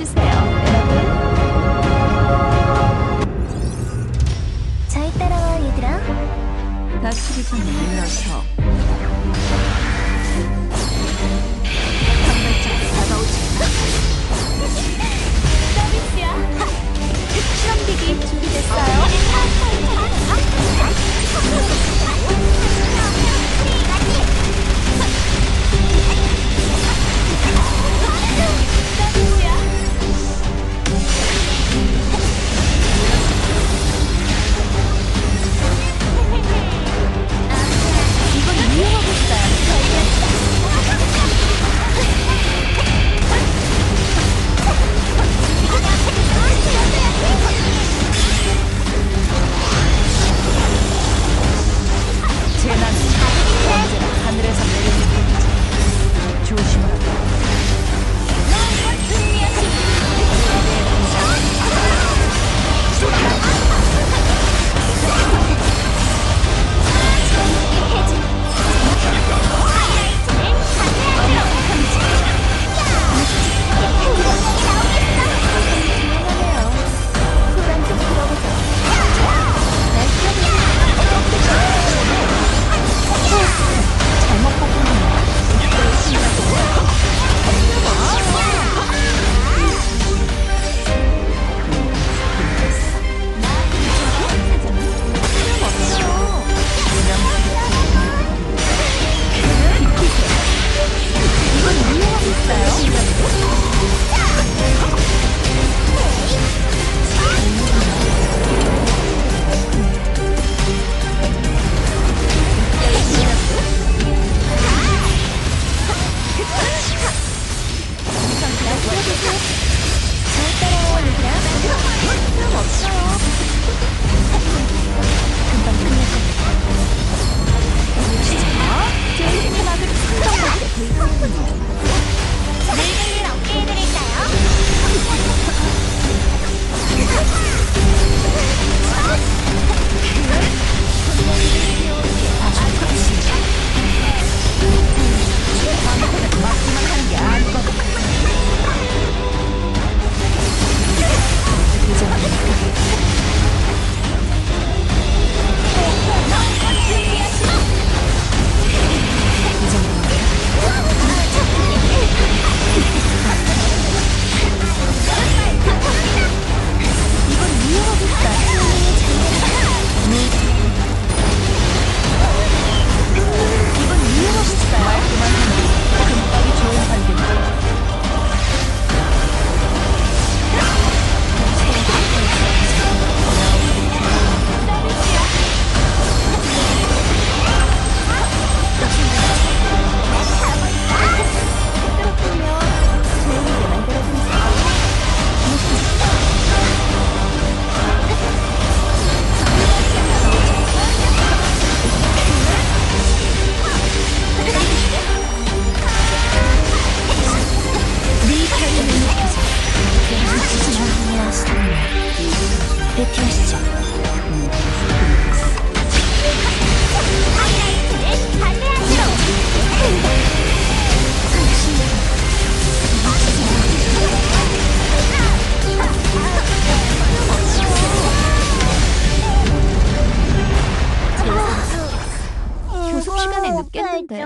해주세요, 여러분. 잘 따라와, 얘들아. 다치기 전에 일어서 베티우시죠. 시간에 늦겠는데.